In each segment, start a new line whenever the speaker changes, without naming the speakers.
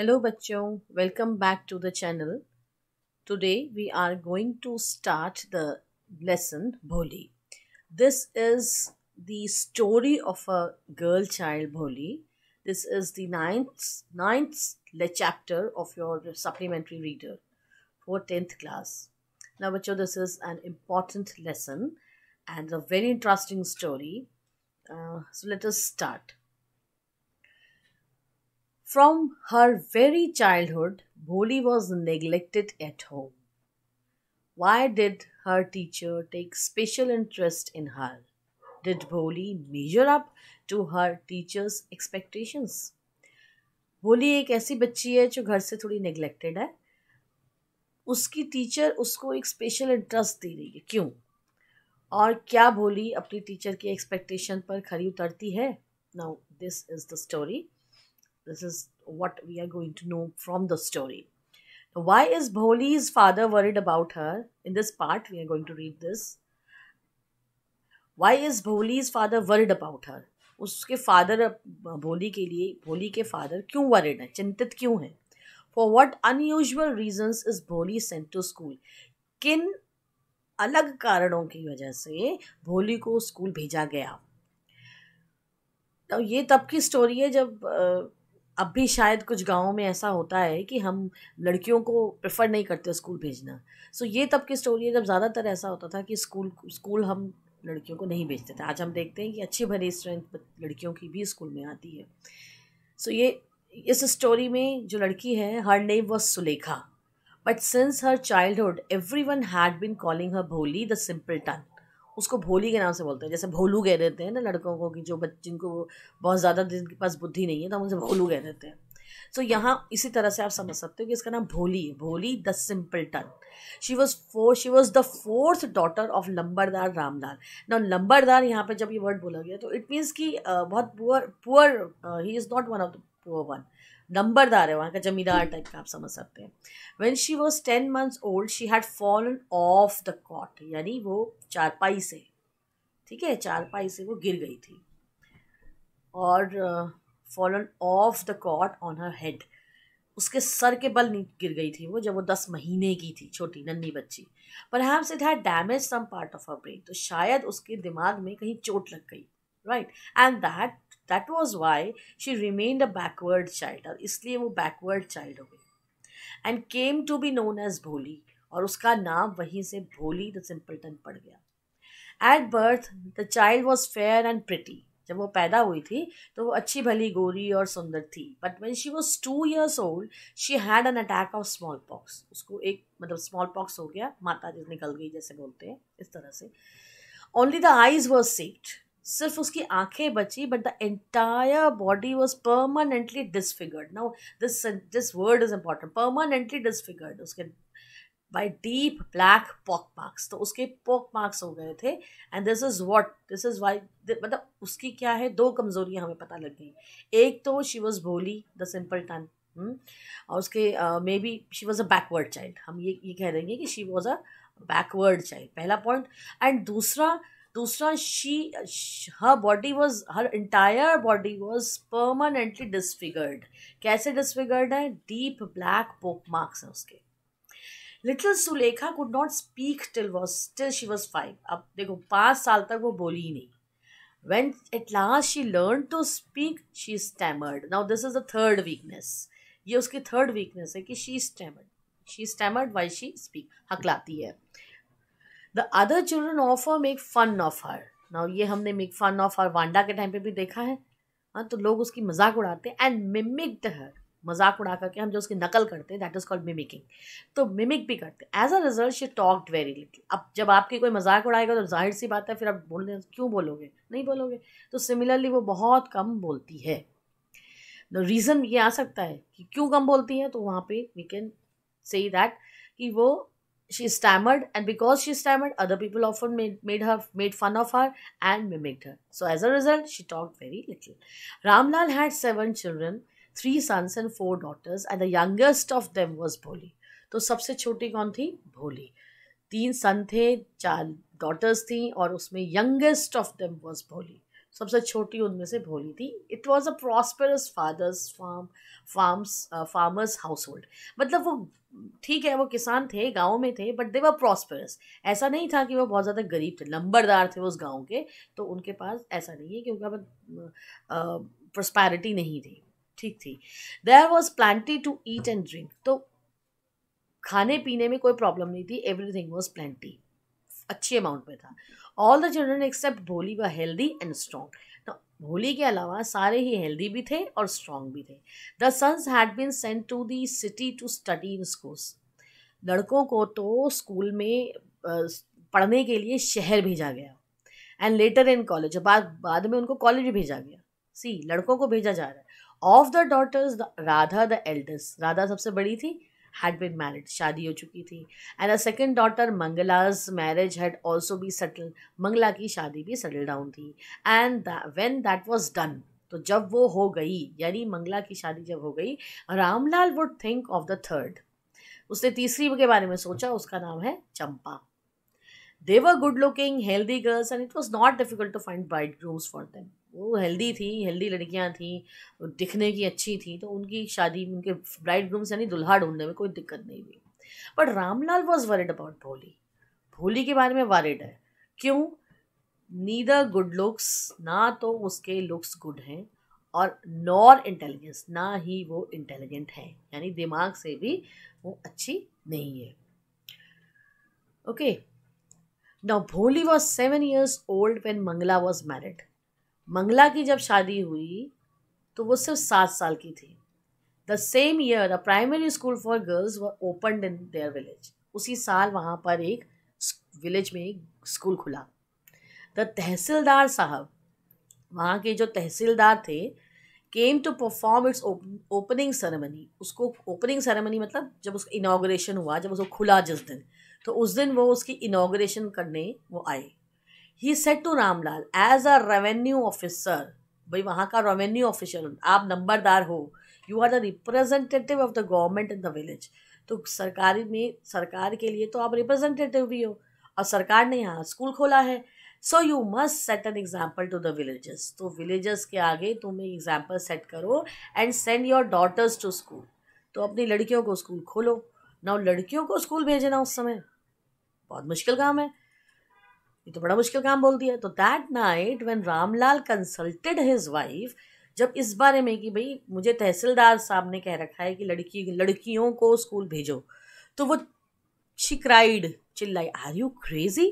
Hello bachcho, welcome back to the channel. Today we are going to start the lesson Bholi. This is the story of a girl child Bholi. This is the ninth ninth chapter of your supplementary reader for 10th class. Now bachcho, this is an important lesson and a very interesting story. Uh, so let us start. From her very childhood, Bholi was neglected at home. Why did her teacher take special interest in her? Did Bholi measure up to her teacher's expectations? भोली एक ऐसी बच्ची है जो घर से थोड़ी neglected है उसकी टीचर उसको एक स्पेशल इंटरेस्ट दे रही है क्यों और क्या भोली अपनी टीचर की एक्सपेक्टेशन पर खरी उतरती है now this is the story This is what we are going to know from the story. Why is Bholi's father worried about her? In this part, we are going to read this. Why is Bholi's father worried about her? उसके father Bholi के लिए भोली के father क्यों worried हैं चिंतित क्यों हैं for what unusual reasons is Bholi sent to school किन अलग कारणों की वजह से भोली को स्कूल भेजा गया तो ये तब की स्टोरी है जब अब भी शायद कुछ गाँवों में ऐसा होता है कि हम लड़कियों को प्रेफर नहीं करते स्कूल भेजना। सो ये तब की स्टोरी है जब ज़्यादातर ऐसा होता था कि स्कूल स्कूल हम लड़कियों को नहीं भेजते थे। आज हम देखते हैं कि अच्छी भरी स्ट्रेंथ लड़कियों की भी स्कूल में आती है। सो ये, इस स्टोरी में जो लड़की है her name was Sulekha but since her childhood everyone had been calling her Bholi the simple ton उसको भोली के नाम से बोलते हैं। जैसे भोलू कह देते हैं ना लड़कों को कि जो बच्चे जिनको बहुत ज़्यादा जिनके पास बुद्धि नहीं है तो हम उनसे भोलू कह देते हैं। सो so, यहाँ इसी तरह से आप समझ सकते हो कि इसका नाम भोली है। Bholi the simpleton she was four she was the fourth daughter of लंबरदार Ramlal. ना लंबरदार यहाँ पे जब ये वर्ड बोला गया तो इट मीन्स कि बहुत poor poor he is not one of the poor one नंबरदार है, वहाँ का जमींदार टाइप का आप समझ सकते हैं। When she was ten months old she had fallen off the cot यानी वो चारपाई से, ठीक है, चारपाई से वो गिर गई थी। और fallen off the cot on her head उसके सर के बल गिर गई थी वो, जब वो दस महीने की थी, छोटी, नन्ही बच्ची। पर हैम्स से had damage some part of her brain तो शायद उसके दिमाग में कहीं चोट लग गई right and that that was why she remained a backward child इसलिए वो बैकवर्ड चाइल्ड हो गई। And came to be known as Bholi और उसका नाम वहीं से भोली द सिंपलटन पड़ गया। At birth the child was fair and pretty जब वो पैदा हुई थी तो वो अच्छी भली, गोरी और सुंदर थी। But when she was two years old she had an attack of smallpox उसको एक मतलब स्मॉल पॉक्स हो गया, माता जी निकल गई जैसे बोलते हैं, इस तरह से। Only the eyes was saved सिर्फ़ उसकी आँखें बची but the entire body was permanently disfigured now this this word is important permanently disfigured उसके by deep black pock marks तो उसके पॉक मार्क्स हो गए थे and this is what this is why मतलब उसकी क्या है? दो कमज़ोरियाँ हमें पता लग गई। एक तो she was Bholi the simpleton और उसके maybe she was a backward child हम ये ये कह देंगे कि she was a backward child पहला पॉइंट एंड दूसरा दूसरा she her body was her entire body was permanently disfigured कैसे डिसफिगर्ड है? डीप ब्लैक पोक मार्क्स हैं उसके। Little Sulekha could not speak till was till she was five अब देखो, पाँच साल तक वो बोली ही नहीं। When at last she learn to speak she stammered now this is the third weakness ये उसकी थर्ड वीकनेस है कि she stammered she stammered why she speak हकलाती है। The other children offer make fun of her now ये हमने make fun of her Wanda के time पे भी देखा है। हाँ तो लोग उसकी मज़ाक उड़ाते हैं एंड मिमिक्ड हर मज़ाक उड़ा करके हम जो उसकी नकल करते हैं दैट इज़ कॉल्ड मिमिकिंग तो मिमिक भी करते हैं। As a result she talked very little अब जब आपकी कोई मज़ाक उड़ाएगा तो ज़ाहिर सी बात है, फिर आप बोल रहे क्यों बोलोगे? नहीं बोलोगे? तो सिमिलरली वो बहुत कम बोलती है। रीज़न ये आ सकता है कि क्यों कम बोलती है तो वहाँ पे वी कैन से दैट कि वो she stammered and because she stammered other people often made, made her made fun of her and mimicked her so as a result she talked very little ramlal had seven children three sons and four daughters and the youngest of them was भोली तो सबसे छोटी कौन थी भोली तीन सन थे चार डॉटर्स थी और उसमें यंगेस्ट ऑफ़ देम वाज भोली सबसे छोटी उनमें से भोली थी। It was a prosperous father's farm farms farmers household मतलब वो, ठीक है, वो किसान थे, गाँव में थे बट दे वर प्रॉस्परस ऐसा नहीं था कि वो बहुत ज़्यादा गरीब थे नंबरदार थे उस गाँव के तो उनके पास ऐसा नहीं है क्योंकि अब प्रस्पैरिटी नहीं थी। ठीक थी। There was plenty to eat and drink तो खाने पीने में कोई प्रॉब्लम नहीं थी एवरीथिंग वॉज़ प्लेंटी अच्छी अमाउंट में था। All the children except Bholi were healthy and strong भोली के अलावा सारे ही हेल्दी भी थे और स्ट्रॉन्ग भी थे। The sons had been sent to the city to study in schools लड़कों को तो स्कूल में पढ़ने के लिए शहर भेजा गया। एंड लेटर इन कॉलेज बाद बाद में उनको कॉलेज भेजा गया। सी लड़कों को भेजा जा रहा है। Of the daughters Radha the eldest Radha सबसे बड़ी थी had been married शादी हो चुकी थी and a second daughter Mangla's marriage had also भी सेटल मंगला की शादी भी सेटल डाउन थी and when that was done तो जब वो हो गई यानी मंगला की शादी जब हो गई Ramlal would think of the third उसने तीसरी के बारे में सोचा उसका नाम है Champa they were good looking healthy girls and it was not difficult to find bright grooms for them वो हेल्दी थी हेल्दी लड़कियाँ थी, दिखने की अच्छी थी तो उनकी शादी, उनके ब्राइड ग्रूम्स यानी दुल्हा ढूँढने में कोई दिक्कत नहीं हुई। But Ramlal was worried about Bholi Bholi के बारे में वारिड है। क्यों? नीदर गुड लुक्स ना तो उसके लुक्स गुड हैं, और नॉर इंटेलिजेंस ना ही वो इंटेलिजेंट है। यानी दिमाग से भी वो अच्छी नहीं है। Okay now Bholi was seven years old when Mangla was married Mangla की जब शादी हुई तो वो सिर्फ़ सात साल की थी। The same year a primary school for girls was open in their village उसी साल वहाँ पर एक विलेज में एक स्कूल खुला। द तहसीलदार साहब, वहाँ के जो तहसीलदार थे came to perform its opening ceremony उसको ओपनिंग सेरेमनी मतलब जब उसका इनाग्रेशन हुआ, जब उसको खुला जिस दिन। तो उस दिन वो उसकी इनाग्रेशन करने वो आए। He said to Ramlal as a revenue officer भाई वहाँ का रेवेन्यू ऑफिसर आप नंबरदार हो। You are the representative of the government in the village तो सरकारी में, सरकार के लिए तो आप रिप्रेजेंटेटिव भी हो। और सरकार ने यहाँ स्कूल खोला है। So you must set an example to the villages तो विलेजेस के आगे तुम एक एग्ज़ाम्पल सेट करो and send your daughters to school तो अपनी लड़कियों को स्कूल खोलो। ना लड़कियों को स्कूल भेजना उस समय। बहुत मुश्किल काम है। ये तो बड़ा मुश्किल काम बोल दिया। तो that night when Ramlal consulted his wife जब इस बारे में कि भाई मुझे तहसीलदार साहब ने कह रखा है कि लड़की, लड़कियों को स्कूल भेजो तो वो शिक्राइड चिल्लाई are you crazy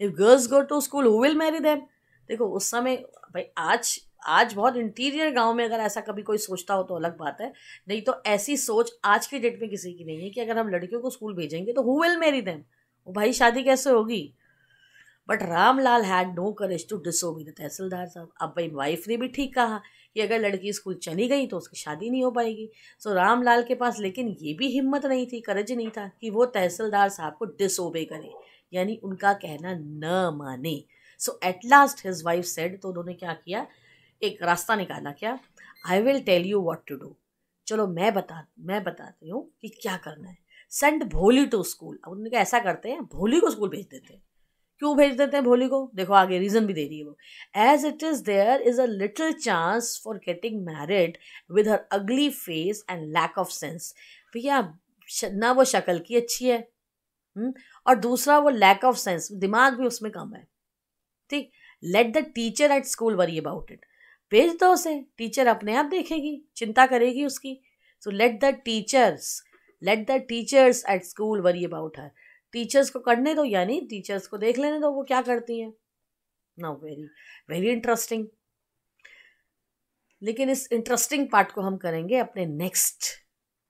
if girls go to school who will marry them देखो, उस समय भाई आज आज बहुत इंटीरियर गाँव में अगर ऐसा कभी कोई सोचता हो तो अलग बात है। नहीं तो ऐसी सोच आज के डेट में किसी की नहीं है कि अगर हम लड़कियों को स्कूल भेजेंगे तो हु विल मैरी देम भाई, शादी कैसे होगी? But Ramlal had no courage to disobey the tehsildar sahib. अब भाई वाइफ ने भी ठीक कहा कि अगर लड़की स्कूल चली गई तो उसकी शादी नहीं हो पाएगी। सो रामलाल के पास लेकिन ये भी हिम्मत नहीं थी करज नहीं था कि वो तहसीलदार साहब को डिसोबे करे, यानी उनका कहना न माने। So at last his wife said तो उन्होंने क्या किया? एक रास्ता निकाला क्या? I will tell you what to do चलो, मैं बता, मैं बताती हूँ कि क्या करना है। सेंड भोली टू स्कूल। अब उन्होंने ऐसा करते हैं भोली को स्कूल भेज देते हैं। क्यों भेज देते हैं भोली को? देखो आगे रीजन भी दे रही है वो। As it is there is a little chance for getting married with her ugly face and lack of sense भैया ना वो शक्ल की अच्छी है हुँ? हम्म, और दूसरा वो लैक ऑफ़ सेंस दिमाग भी उसमें कम है। ठीक? Let the teacher at school worry about it भेज दो उसे टीचर अपने आप देखेगी चिंता करेगी उसकी। So let the teachers let the teachers at school worry about her teachers को करने दो, यानी टीचर्स को देख लेने दो, वो क्या करती हैं? नाउ वेरी वेरी इंटरेस्टिंग लेकिन इस इंटरेस्टिंग पार्ट को हम करेंगे अपने नेक्स्ट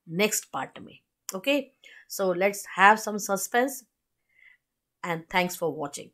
नेक्स्ट पार्ट में okay so let's have some suspense and thanks for watching